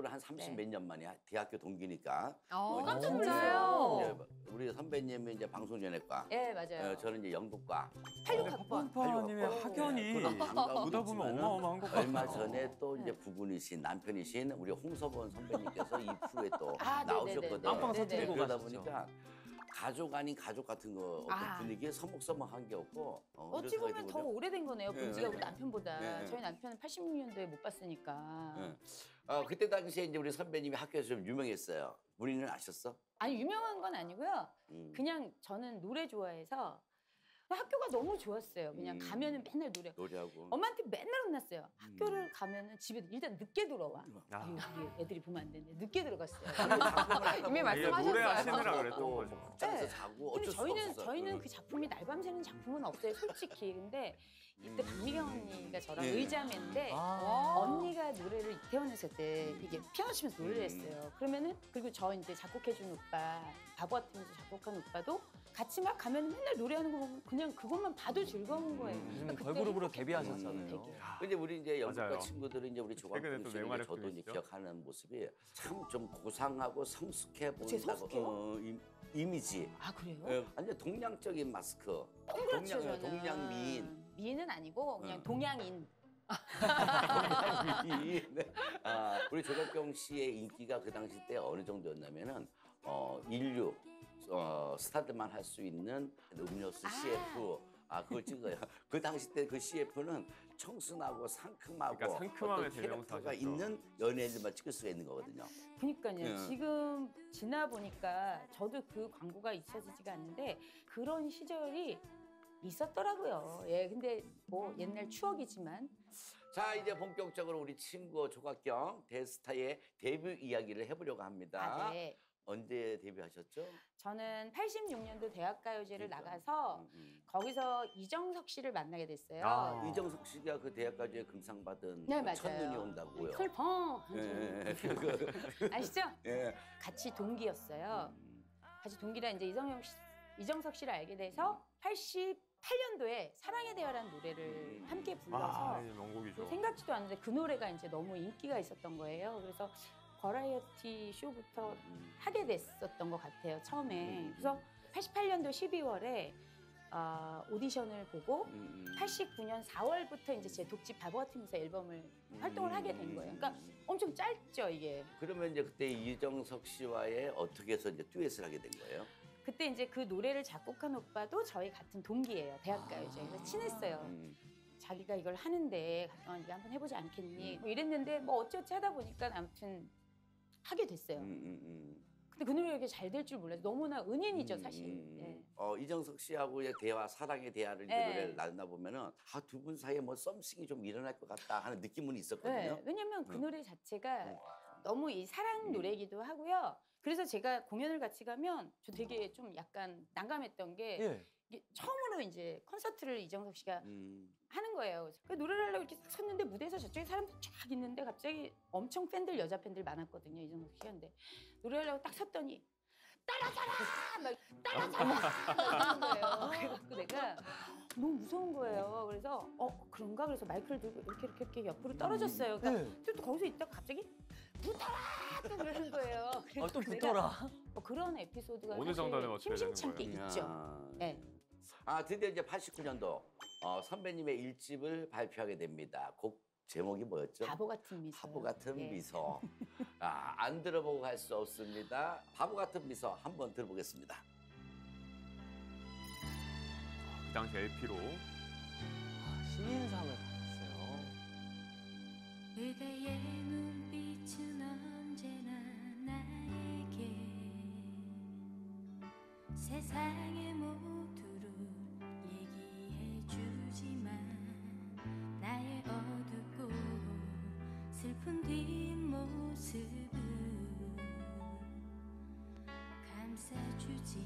개인적으로 한 30 몇 년 만에 대학교 동기니까. 어, 깜짝 놀랐어요. 이제 우리 선배님이 이제 방송연예과. 예, 맞아요. 어, 저는 이제 연극과. 86학번. 파파님의 학연이 보다 보면 있지만은 어마어마한 것 같아요. 얼마 전에 또 이제 부군이신 남편이신 우리 홍서본 선배님께서 이 프로에 또 아, 네네네. 나오셨거든요. 네네. 터뜨리고 가셨죠. 보니까 가족 아닌 가족 같은 거 어떤 아. 분위기에 서먹서먹한 게 없고 어, 어찌 보면 더 그래서가지고요. 오래된 거네요. 본 지가 네. 우리 남편보다. 네. 저희 남편은 86년도에 못 봤으니까. 예. 어, 그때 당시에 이제 우리 선배님이 학교에서 좀 유명했어요. 본인은 아셨어? 아니 유명한 건 아니고요. 음. 그냥 저는 노래 좋아해서 학교가 너무 좋았어요. 그냥 음. 가면은 맨날 노래. 노래하고. 엄마한테 맨날 혼났어요. 학교를 가면은 집에 일단 늦게 들어와. 아. 아유, 애들이 보면 안 되는데 늦게 들어갔어요. 이미 이게 말씀하셨어요. 노래하시느라 그랬던 또 거죠. 극장에서 네. 자고 근데 어쩔 수 저희는 없었어. 저희는 응. 그 작품이 날밤 새는 작품은 없어요, 솔직히. 근데 이때 박미경 언니가 저랑 네. 의자매인데 아. 언니가 노래를 이태원에서 때 이게 피아노 치면서 노래를 했어요. 그러면은 그리고 저 이제 작곡해준 오빠 바보 같으면서 작곡한 오빠도 같이 막 가면 맨날 노래하는 거 보면 그냥 그것만 봐도 즐거운 거예요. 음. 그러니까 그때 걸그룹으로 행복했던 데뷔하셨잖아요. 되게. 근데 우리 이제 연극과. 친구들은 이제 우리 최근에 또 맹활약 저도 이제? 기억하는 모습이 참 좀 고상하고 성숙해 보인다고. 성숙해요? 어, 이, 이미지. 아 그래요? 예, 완전 동양적인 마스크. 동그랗죠 동양, 저는. 동양 미인. 미인은 아니고 그냥 어. 동양인. 네. 아, 우리 조덕경 씨의 인기가 그 당시 때 어느 정도였냐면은 어, 인류 어, 스타들만 할 수 있는 음료수 아. CF. 아, 그걸 찍어요. 그 당시 때 그 CF는 청순하고 상큼하고 그러니까 상큼함의 어떤 캐릭터가. 있는 연예인들만 찍을 수가 있는 거거든요. 그니까요. 예. 지금 지나 보니까 저도 그 광고가 잊혀지지가 않는데 그런 시절이 있었더라고요. 예, 근데 뭐 옛날 추억이지만 자, 이제 본격적으로 우리 친구 조각경 대스타의 데뷔 이야기를 해보려고 합니다. 아, 네. 언제 데뷔하셨죠? 저는 86년도 대학가요제를 그러니까. 나가서 음, 음. 거기서 이정석 씨를 만나게 됐어요. 아. 이정석 씨가 그 대학가요제 금상 받은 네, 그. 첫눈이 온다고요. 슬퍼. 예, 아시죠? 예. 같이 동기였어요. 음, 같이 동기라 이제 이정영 씨, 이정석 씨를 알게 돼서 88년도에 사랑의 대화라는 노래를 음. 함께 불러서 아, 명곡이죠. 생각지도 않는데 그 노래가 이제 너무 인기가 있었던 거예요. 그래서 버라이어티 쇼부터 음. 하게 됐었던 것 같아요. 처음에. 음. 그래서 88년도 12월에 아, 오디션을 보고 음, 음. 89년 4월부터 이제 제 독집 바보 같으면서 앨범을 활동을 하게 된 거예요. 그러니까 음. 엄청 짧죠 이게. 그러면 이제 그때 이정석 씨와의 어떻게 해서 이제 듀엣을 하게 된 거예요? 그때 이제 그 노래를 작곡한 오빠도 저희 같은 동기예요. 대학가요제. 그래서 친했어요. 음. 자기가 이걸 하는데 어, 네가 한번 해보지 않겠니? 뭐 이랬는데 뭐 어찌어찌 하다 보니까 아무튼 하게 됐어요. 음, 음, 음. 근데 그 노래가 이렇게 잘 될 줄 몰라요. 너무나 은인이죠 사실. 음, 예. 어, 이정석 씨하고 의 대화, 사랑의 대화를 이제 네. 노래를 나누다 보면은 아, 두 분 사이에 뭐 썸씽이 좀 일어날 것 같다 하는 느낌은 네, 있었거든요. 왜냐면 그 음. 노래 자체가 음. 너무 이 사랑 음. 노래이기도 하고요. 그래서 제가 공연을 같이 가면 저 되게 좀 약간 난감했던 게 예. 이게 처음으로 이제 콘서트를 이정석 씨가 음. 하는 거예요. 그 노래를 하려고 이렇게 딱 섰는데 무대에서 저쪽에 사람들 쫙 있는데 갑자기 엄청 팬들 여자 팬들 많았거든요 이정석 씨가 근데 노래하려고 딱 섰더니 따라잡아 막 따라잡아 이러는 거예요. 그래갖고 내가 너무 무서운 거예요. 그래서 어 그런가 그래서 마이크를 들고 이렇게 이렇게 이렇게 옆으로 떨어졌어요. 그러니까 네. 또 거기서 있다가 갑자기 붙어라 또 그러는 거예요. 아, 또 그래서 내가 붙어라. 뭐 그런 에피소드가 어느 사실 장단에 맞춰야 되는 심심찮게 거예요? 있죠. 야. 네. 아 드디어 이제 89년도 어, 선배님의 일집을 발표하게 됩니다. 곡 제목이 뭐였죠? 바보 같은 미소. 바보 같은 예. 미소. 아, 안 들어보고 갈 수 없습니다. 바보 같은 미소 한번 들어보겠습니다. 그 당시 LP로 아, 신인상을 받았어요. 그대의 눈빛은 언제나 나에게 세상의 모두 Sẽ chỉ.